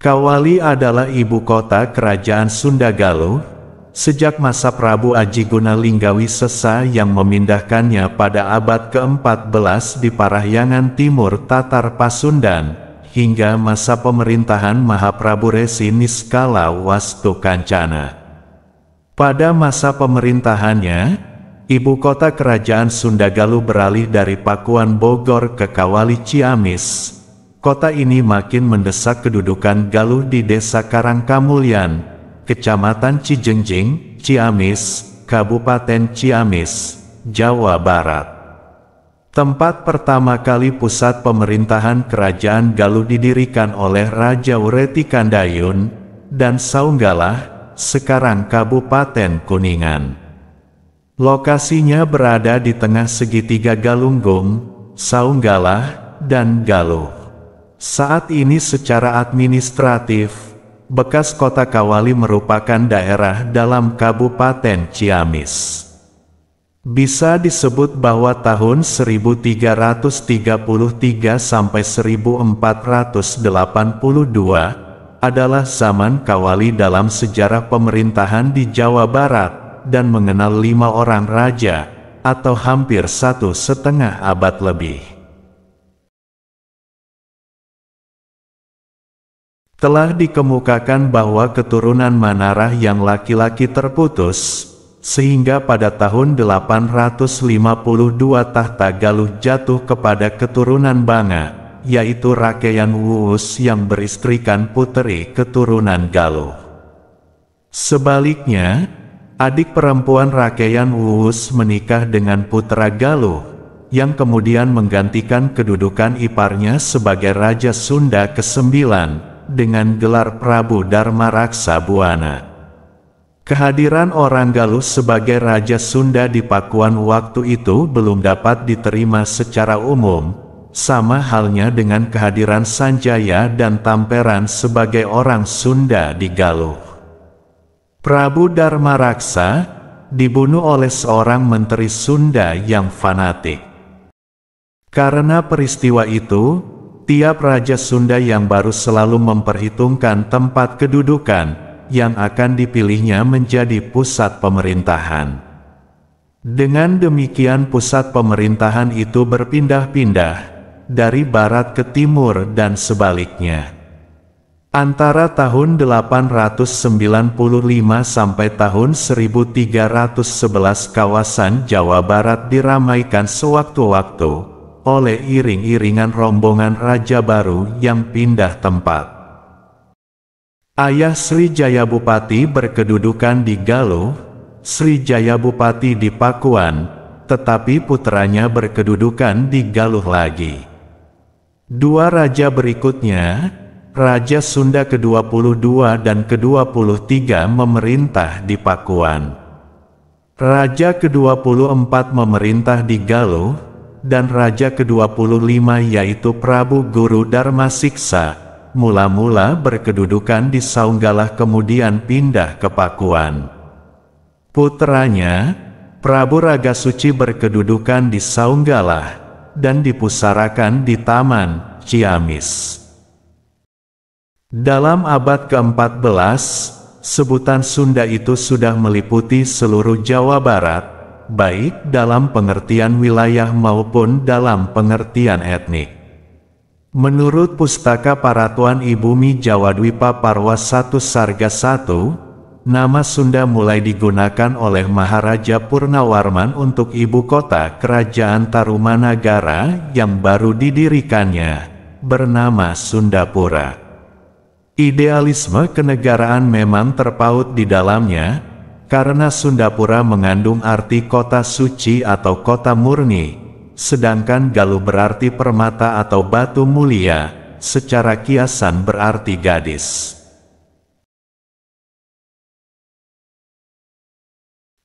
Kawali adalah ibu kota kerajaan Sunda Galuh, sejak masa Prabu Aji Guna Linggawi Sesa yang memindahkannya pada abad ke-14 di Parahyangan Timur Tatar Pasundan, hingga masa pemerintahan Mahaprabu Resi Niskala Wastu Kancana. Pada masa pemerintahannya, ibu kota kerajaan Sunda Galuh beralih dari Pakuan Bogor ke Kawali Ciamis. Kota ini makin mendesak kedudukan Galuh di desa Karangkamulyan, Kecamatan Cijengjing, Ciamis, Kabupaten Ciamis, Jawa Barat. Tempat pertama kali pusat pemerintahan kerajaan Galuh didirikan oleh Raja Ureti Kandayun dan Saunggalah, sekarang Kabupaten Kuningan. Lokasinya berada di tengah segitiga Galunggung, Saunggalah, dan Galuh. Saat ini secara administratif, bekas kota Kawali merupakan daerah dalam Kabupaten Ciamis. Bisa disebut bahwa tahun 1333 sampai 1482 adalah zaman Kawali dalam sejarah pemerintahan di Jawa Barat, dan mengenal lima orang raja, atau hampir satu setengah abad lebih. Telah dikemukakan bahwa keturunan Manarah yang laki-laki terputus, sehingga pada tahun 852 tahta Galuh jatuh kepada keturunan Banga, yaitu Rakeyan Wus yang beristrikan putri keturunan Galuh. Sebaliknya, adik perempuan Rakeyan Wus menikah dengan putra Galuh, yang kemudian menggantikan kedudukan iparnya sebagai Raja Sunda ke-9, dengan gelar Prabu Dharma Raksa Buana. Kehadiran orang Galuh sebagai Raja Sunda di Pakuan waktu itu belum dapat diterima secara umum, sama halnya dengan kehadiran Sanjaya dan Tamperan sebagai orang Sunda di Galuh. Prabu Dharma Raksa dibunuh oleh seorang menteri Sunda yang fanatik. Karena peristiwa itu, tiap raja Sunda yang baru selalu memperhitungkan tempat kedudukan yang akan dipilihnya menjadi pusat pemerintahan. Dengan demikian pusat pemerintahan itu berpindah-pindah, dari barat ke timur dan sebaliknya. Antara tahun 895 sampai tahun 1311 kawasan Jawa Barat diramaikan sewaktu-waktu oleh iring-iringan rombongan Raja Baru yang pindah tempat. Ayah Sri Jaya Bupati berkedudukan di Galuh, Sri Jaya Bupati di Pakuan, tetapi putranya berkedudukan di Galuh lagi. Dua raja berikutnya, Raja Sunda ke-22 dan ke-23 memerintah di Pakuan. Raja ke-24 memerintah di Galuh, dan Raja ke-25 yaitu Prabu Guru Dharma Siksa, mula-mula berkedudukan di Saunggalah kemudian pindah ke Pakuan. Putranya, Prabu Raga Suci berkedudukan di Saunggalah, dan dipusarakan di Taman Ciamis. Dalam abad ke-14, sebutan Sunda itu sudah meliputi seluruh Jawa Barat, baik dalam pengertian wilayah maupun dalam pengertian etnik. Menurut Pustaka Paratuan Ibumi Jawa Dwipa Parwa 1 Sarga 1, Nama Sunda mulai digunakan oleh Maharaja Purnawarman untuk ibu kota kerajaan Tarumanagara yang baru didirikannya, bernama Sundapura. Idealisme kenegaraan memang terpaut di dalamnya, karena Sundapura mengandung arti kota suci atau kota murni, sedangkan Galuh berarti permata atau batu mulia, secara kiasan berarti gadis.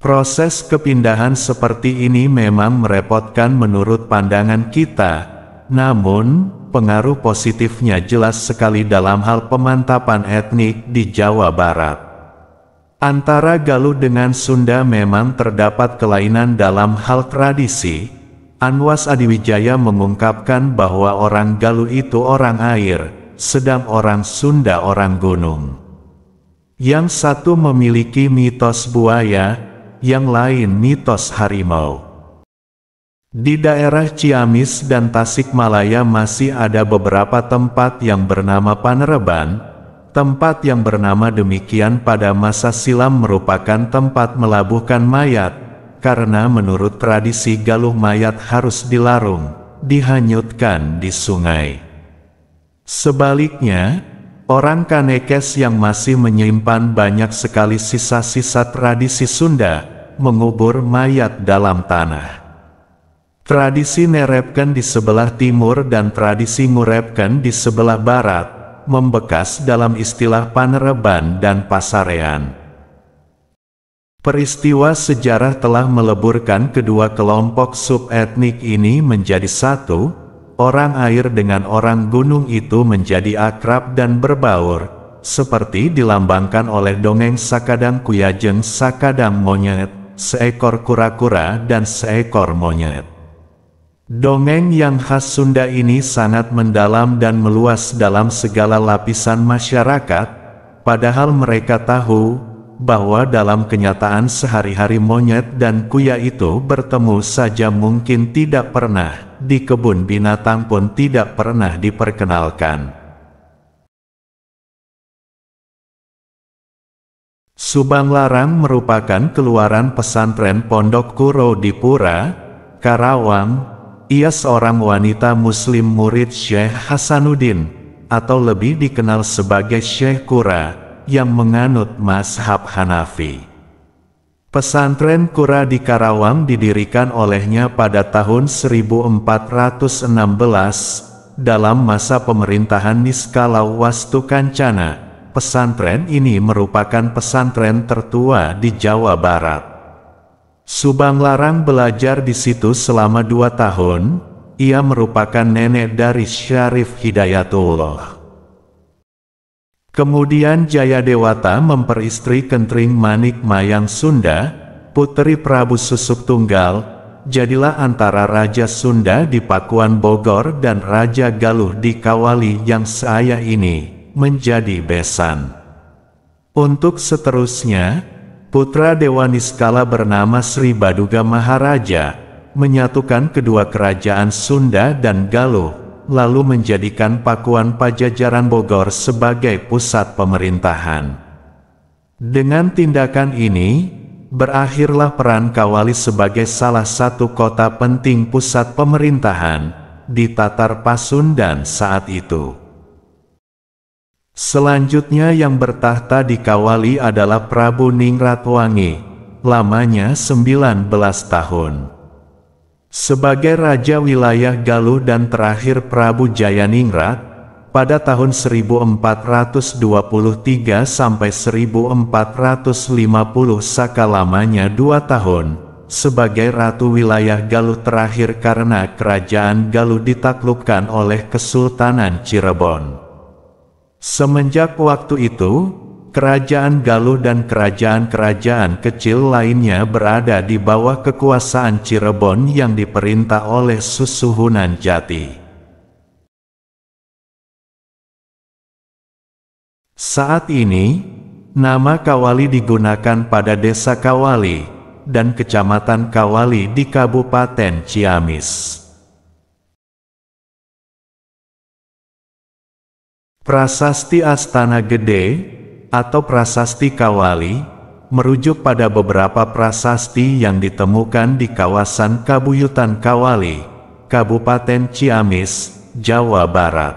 Proses kepindahan seperti ini memang merepotkan menurut pandangan kita, namun, pengaruh positifnya jelas sekali dalam hal pemantapan etnik di Jawa Barat. Antara Galuh dengan Sunda memang terdapat kelainan dalam hal tradisi. Anwas Adiwijaya mengungkapkan bahwa orang Galuh itu orang air, sedang orang Sunda orang gunung. Yang satu memiliki mitos buaya, yang lain mitos harimau. Di daerah Ciamis dan Tasikmalaya masih ada beberapa tempat yang bernama Panereban, tempat yang bernama demikian pada masa silam merupakan tempat melabuhkan mayat, karena menurut tradisi galuh mayat harus dilarung, dihanyutkan di sungai. Sebaliknya, orang Kanekes yang masih menyimpan banyak sekali sisa-sisa tradisi Sunda, mengubur mayat dalam tanah. Tradisi Nerepken di sebelah timur dan tradisi Ngurepken di sebelah barat, membekas dalam istilah Panereban dan Pasarean. Peristiwa sejarah telah meleburkan kedua kelompok subetnik ini menjadi satu, orang air dengan orang gunung itu menjadi akrab dan berbaur, seperti dilambangkan oleh dongeng Sakadang Kuyajeng Sakadang Monyet, seekor kura-kura dan seekor monyet. Dongeng yang khas Sunda ini sangat mendalam dan meluas dalam segala lapisan masyarakat, padahal mereka tahu bahwa dalam kenyataan sehari-hari monyet dan kuya itu bertemu saja mungkin tidak pernah, di kebun binatang pun tidak pernah diperkenalkan. Subang Larang merupakan keluaran pesantren Pondok Kuro di Pura, Karawang. Ia seorang wanita muslim murid Syekh Hasanuddin, atau lebih dikenal sebagai Syekh Kura, yang menganut mazhab Hanafi. Pesantren Kura di Karawang didirikan olehnya pada tahun 1416 dalam masa pemerintahan Niskala Wastu Kancana. Pesantren ini merupakan pesantren tertua di Jawa Barat. Subang Larang belajar di situ selama dua tahun. Ia merupakan nenek dari Syarif Hidayatullah. Kemudian Jayadewata memperistri Kentring Manik Mayang Sunda, putri Prabu Susuk Tunggal, jadilah antara Raja Sunda di Pakuan Bogor dan Raja Galuh di Kawali yang saya ini, menjadi besan. Untuk seterusnya, putra Dewa Niskala bernama Sri Baduga Maharaja, menyatukan kedua kerajaan Sunda dan Galuh, lalu menjadikan Pakuan Pajajaran Bogor sebagai pusat pemerintahan. Dengan tindakan ini, berakhirlah peran Kawali sebagai salah satu kota penting pusat pemerintahan di Tatar Pasundan saat itu. Selanjutnya yang bertahta di Kawali adalah Prabu Ningratwangi, lamanya 19 tahun. Sebagai Raja Wilayah Galuh dan terakhir Prabu Jayaningrat, pada tahun 1423 sampai 1450 saka lamanya dua tahun, sebagai Ratu Wilayah Galuh terakhir karena Kerajaan Galuh ditaklukkan oleh Kesultanan Cirebon. Semenjak waktu itu, Kerajaan Galuh dan kerajaan-kerajaan kecil lainnya berada di bawah kekuasaan Cirebon yang diperintah oleh Susuhunan Jati. Saat ini, nama Kawali digunakan pada Desa Kawali dan Kecamatan Kawali di Kabupaten Ciamis. Prasasti Astana Gede atau prasasti Kawali, merujuk pada beberapa prasasti yang ditemukan di kawasan Kabuyutan Kawali, Kabupaten Ciamis, Jawa Barat.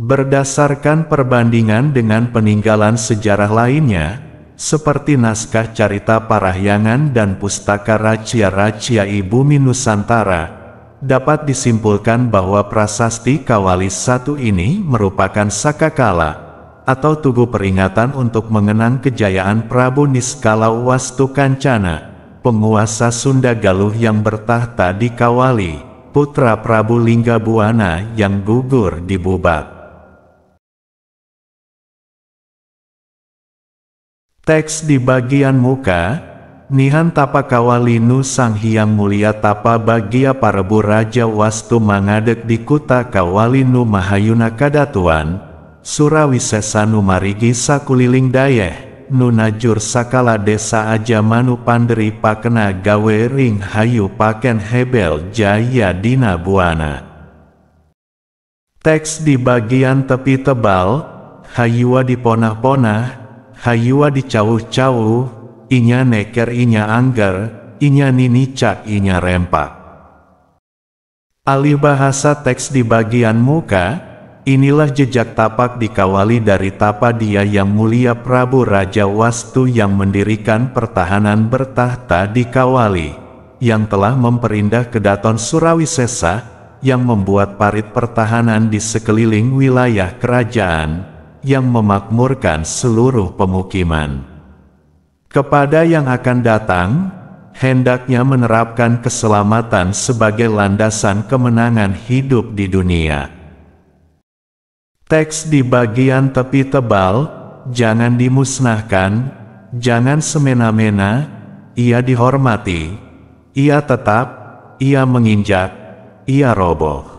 Berdasarkan perbandingan dengan peninggalan sejarah lainnya, seperti naskah carita Parahyangan dan pustaka Racia-Racia Ibu Nusantara, dapat disimpulkan bahwa prasasti Kawali satu ini merupakan sakakala, atau tugu peringatan untuk mengenang kejayaan Prabu Niskala Wastu Kancana, penguasa Sunda Galuh yang bertahta di Kawali, putra Prabu Linggabuana yang gugur di Bubat. Teks di bagian muka, Nihan tapa kawalinu sang hyang mulia tapa bagia parebu raja wastu mangadek di kuta kawalinu mahayuna kadatuan, Surawi sesanu marigi sakuliling dayeh, nunajur sakala desa aja manu panderi pakena gawe ring hayu paken hebel jaya dina buana. Teks di bagian tepi tebal, hayua diponah-ponah, hayua dicauh-cauh, inya neker inya anggar, inya ninicak inya rempak. Alih bahasa teks di bagian muka, inilah jejak tapak dikawali dari tapa dia yang mulia Prabu Raja Wastu yang mendirikan pertahanan bertahta di Kawali, yang telah memperindah kedaton Surawi Sesa, yang membuat parit pertahanan di sekeliling wilayah kerajaan, yang memakmurkan seluruh pemukiman. Kepada yang akan datang, hendaknya menerapkan keselamatan sebagai landasan kemenangan hidup di dunia. Teks di bagian tepi tebal, jangan dimusnahkan, jangan semena-mena, ia dihormati, ia tetap, ia menginjak, ia roboh.